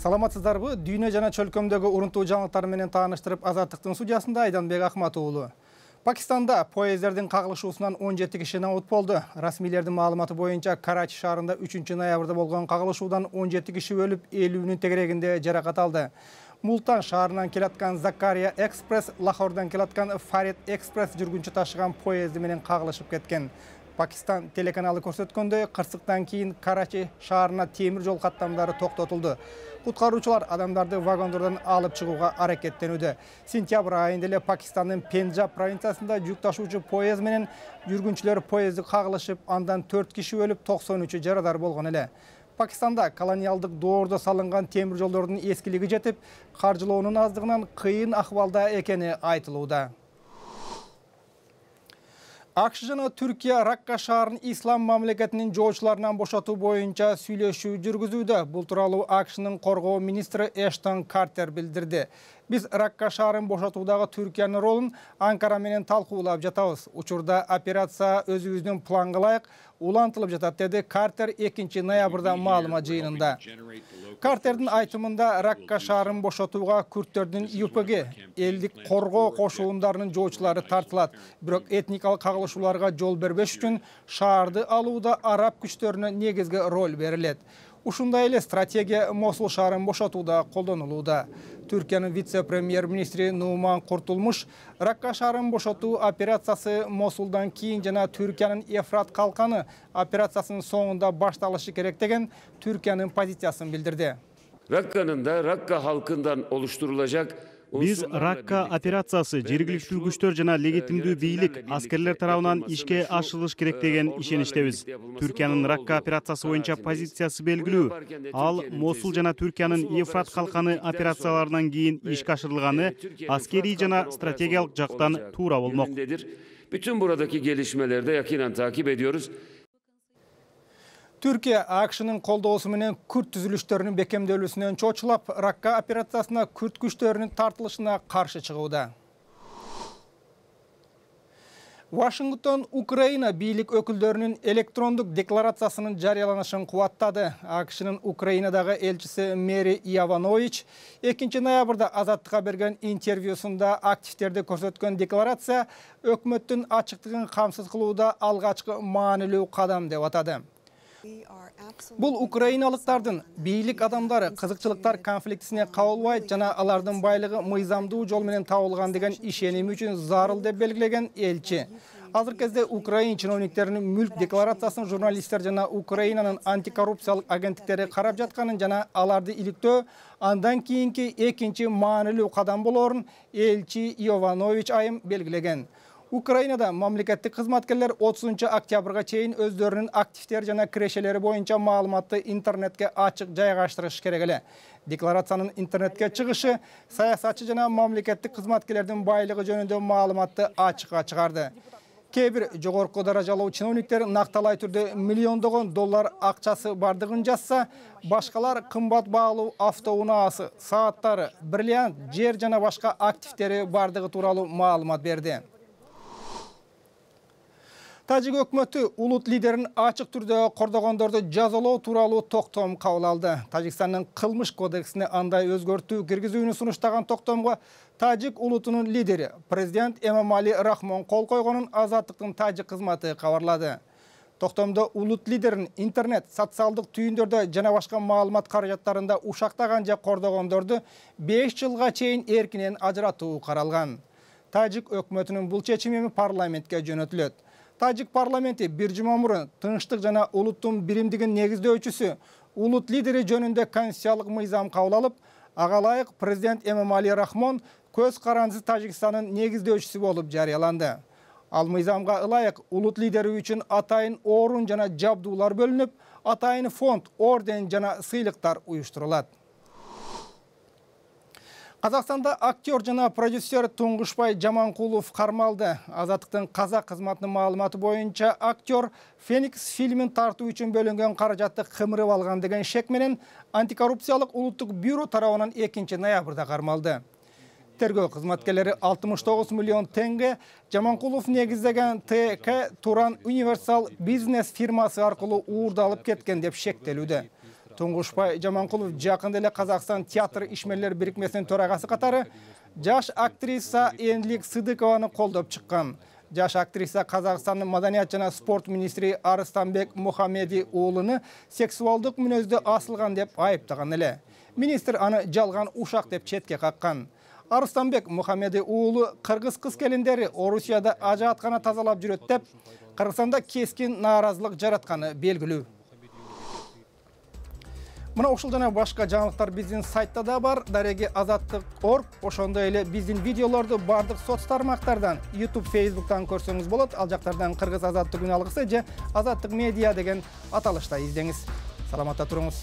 саламатсыздарбы? Дүйнө жана чөлкөмдөгү урунтуу жаңылыктар менен тааныштырып азаттыктын студиясында айданбек акмат уулу пакистанда поездердин кагылышуусунан 17 киши набут болду. Расмийлердин маалыматы боюнча карачи шаарында 3 ноябрда болгон кагылышуудан 17 киши өлүп элүүнүн тегерегинде жаракат алды. Мултан шаарынан келаткан закария экспресс лахордон келаткан фарид экспресс жүргүнчү ташыган поезди менен кагылышып кеткен. Пакистан телеканалы көрсөткөндөй кырсыктан кийин карачи шаарына темир жол каттамдары токтотулду куткаруучулар адамдарды вагондордон алып чыгууга аракеттенүүдө сентябрь айында эле пакистандын пенджаб провинциясында жүк ташуучу поезд менен жүргүнчүлөр поезди кагылышып андан төрт киши өлүп токсон үчү жарадар болгон эле пакистанда колониалдык доордо салынган темир жолдордун эскилиги жетип каржылоонун аздыгынан кыйын акыбалда экени айтылууда акш жана түркия ракка шаарын ислам мамлекетинин жоочуларынан бошотуу боюнча сүйлөшүү жүргүзүүдө. Бул тууралуу акшнын коргоо министри эштон картер билдирди биз ракка шаарын бошотуудагы түркиянын ролун анкара менен талкуулап жатабыз. Учурда операция өзүбүздүн планга ылайык улантылып жатат деди картер экинчи ноябрда маалымат жыйынында. Картердин айтымында ракка шаарын бошотууга күрттөрдүн юпг элдик коргоо кошундарынын жоочулары тартылат. Бирок этникалык кагылышууларга жол бербеш үчүн шаарды алууда араб күчтөрүнө негизги роль берилет. Ушундай эле стратегия мосул шаарын бошотууда колдонулууда. Түркиянын вице премьер министри нуман куртулмуш ракка шаарын бошотуу операциясы мосулдан кийин жана түркиянын эфрат калканы операциясынын соңунда башталышы керек деген түркиянын позициясын билдирди. Ракканын да ракка халкынан олуштурулacak биз ракка операциясы жергиликтүү күчтөр жана легитимдүү бийлик аскерлер тарабынан ишке ашырылыш керек деген ишеничтебиз түркиянын ракка операциясы боюнча позициясы белгилүү ал мосул жана түркиянын евфрат калканы операцияларынан кийин ишке ашырылганы аскерий жана стратегиялык жактан туура болмок bütün buradaki gelişmeleri de yakinen takip ediyoruz. Түркия акшнын колдоосу менен күрт түзүлүштөрүнүн бекемделүүсүнөн чочулап ракка операциясына күрт күчтөрүнүн тартылышына каршы чыгууда вашингтон украина бийлик өкүлдөрүнүн электрондук декларациясынын жарыяланышын кубаттады акшнын украинадагы элчиси мэри яванович экинчи ноябрда азаттыкка берген интервьюсунда активдерди көрсөткөн декларация өкмөттүн ачыктыгын камсыз кылууда алгачкы маанилүү кадам деп атады бул украиналыктардын бийлик адамдары кызыкчылыктар конфликтисине кабылбайт жана алардын байлыгы мыйзамдуу жол менен табылган деген ишеними үчүн зарыл деп белгилеген элчи. Азыркы кезде украин чиновниктеринин мүлк декларациясын журналисттер жана украинанын антикоррупциялык агенттиктери карап жатканын жана аларды иликтөө андан кийинки экинчи маанилүү кадам болоорун элчи йованович айым белгилеген. Украинада мамлекеттик кызматкерлер отузунчу октябрга чейин өздөрүнүн активдери жана кирешелери боюнча маалыматты интернетке ачык жайгаштырыш керек эле декларациянын интернетке чыгышы саясатчы жана мамлекеттик кызматкерлердин байлыгы жөнүндө маалыматты ачыкка чыгарды кээ бир жогорку даражалуу чиновниктер накталай түрдө миллиондогон доллар акчасы бардыгын жазса башкалар кымбат баалуу автоунаасы сааттары бриллиант жер жана башка активдери бардыгы тууралуу маалымат берди тажик өкмөтү улут лидерин ачык түрдө кордогондорду жазалоо тууралуу токтом кабыл алды тажикстандын кылмыш кодексине андай өзгөртүү киргизүүнү сунуштаган токтомго тажик улутунун лидери президент эмомали рахмон кол койгонун азаттыктын тажик кызматы кабарлады токтомдо улут лидерин интернет социалдык түйүндөрдө жана башка маалымат каражаттарында ушактаган же кордогондорду беш жылга чейин эркинен ажыратуу каралган тажик өкмөтүнүн бул чечими парламентке жөнөтүлөт тажик парламенти бир жума мурун тынчтык жана улуттун биримдигин негиздөөчүсү улут лидери жөнүндө конституциялык мыйзам кабыл алып ага ылайык президент эмомали рахмон көз карандысыз тажикстандын негиздөөчүсү болуп жарыяланды. Ал мыйзамга ылайык улут лидери үчүн атайын орун жана жабдуулар бөлүнүп атайын фонд орден жана сыйлыктар уюштурулат. Казакстанда актер жана продюсер туңгушбай жаманкулов кармалды азаттыктын казак кызматынын маалыматы боюнча актер феникс фильмин тартуу үчүн бөлүнгөн каражатты кымырып алган деген шек менен антикоррупциялык улуттук бюро тарабынан экинчи ноябрда кармалды тергөө алтымыш тогуз миллион тенге жаманкулов негиздеген тк туран универсал бизнес фирмасы аркылуу уурдалып кеткен деп шектелүүдө Туңгушбай Жаманкулов жакында эле Казакстан театр ишмерлер бирикмесинин төрагасы катары жаш актриса Энлик Сыдыкованы колдоп чыккан. Жаш актриса Казакстандын маданият жана спорт министри Арыстанбек Мухамеди уулуну сексуалдык мүнөздө асылган деп айыптаган эле. Министр аны жалган ушак деп четке каккан. Арыстанбек Мухамеди уулу кыргыз кыз келиндери Орусияда ажааткана тазалап жүрөт деп Кыргызстанда кескин нааразылык жаратканы. Мына ушул жана башка жаңылыктар биздин сайтта да бар. Дареги азаттык орг, ошондой эле биздин видеолорду бардык соц тармактардан, YouTube, Facebooktан көрсөңүз болот. Ал жактардан Кыргыз азаттык алгысы же азаттык медиа деген аталышта издеңиз. Саламатта туруңуз.